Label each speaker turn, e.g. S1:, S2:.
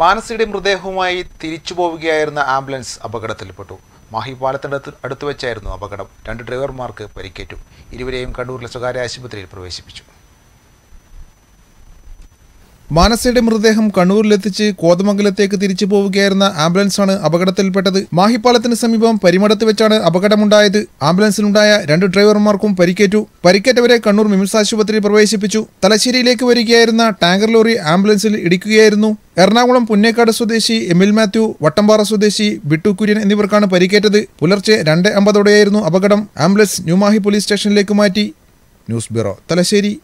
S1: മാനസിയുടെ മൃതദേഹവുമായി തിരിച്ചു പോവുകയായിരുന്ന ആംബുലൻസ് അപകടത്തിൽപ്പെട്ടു. മാഹി പാലത്തിനടുത്ത് അടുത്ത് വെച്ചായിരുന്നു അപകടം. രണ്ട് ഡ്രൈവർമാർക്ക് പരിക്കേറ്റു. ഇരുവരെയും കണ്ണൂരിലെ സ്വകാര്യ ആശുപത്രിയിൽ പ്രവേശിപ്പിച്ചു. മാനസയുടെ മൃതദേഹം കണ്ണൂരിലെത്തിച്ച് കോതമംഗലത്തേക്ക് തിരിച്ചു പോവുകയായിരുന്ന ആംബുലൻസാണ് അപകടത്തിൽപ്പെട്ടത്. മാഹിപ്പാലത്തിന് സമീപം പരിമടത്ത് വെച്ചാണ് അപകടമുണ്ടായത്. ആംബുലൻസിലുണ്ടായ രണ്ട് ഡ്രൈവർമാർക്കും പരിക്കേറ്റു. പരിക്കേറ്റവരെ കണ്ണൂർ മിംസ് ആശുപത്രിയിൽ പ്രവേശിപ്പിച്ചു. തലശ്ശേരിയിലേക്ക് വരികയായിരുന്ന ടാങ്കർ ലോറി ആംബുലൻസിൽ ഇടിക്കുകയായിരുന്നു. എറണാകുളം പുന്നേക്കാട് സ്വദേശി എമിൽ മാത്യു വട്ടമ്പാറ സ്വദേശി ബിട്ടു കുര്യൻ എന്നിവർക്കാണ് പരിക്കേറ്റത്. പുലർച്ചെ രണ്ട് അമ്പതോടെയായിരുന്നു അപകടം. ആംബുലൻസ് ന്യൂമാഹി പോലീസ് സ്റ്റേഷനിലേക്ക് മാറ്റി. News bureau Thalassery.